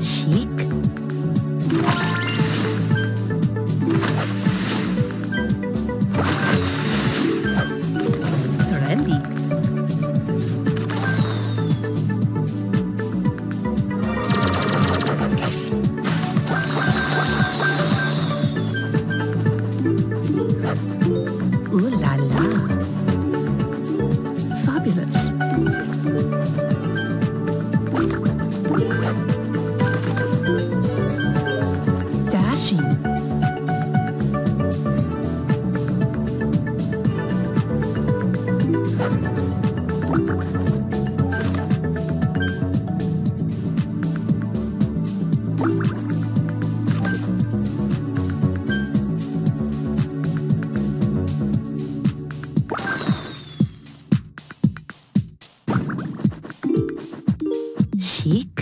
Chic. Trendy. P